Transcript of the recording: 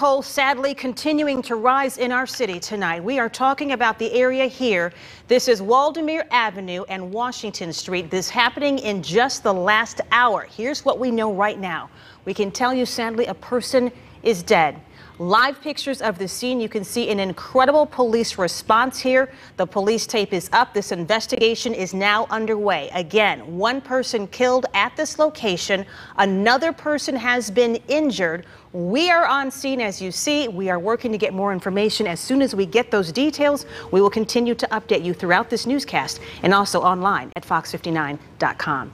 toll sadly continuing to rise in our city tonight. We are talking about the area here. This is Waldemere Avenue and Washington Street. This happening in just the last hour. Here's what we know right now. We can tell you sadly a person is dead. Live pictures of the scene. You can see an incredible police response here. The police tape is up. This investigation is now underway. Again, one person killed at this location. Another person has been injured. We are on scene as you see. We are working to get more information. As soon as we get those details, we will continue to update you throughout this newscast and also online at fox59.com.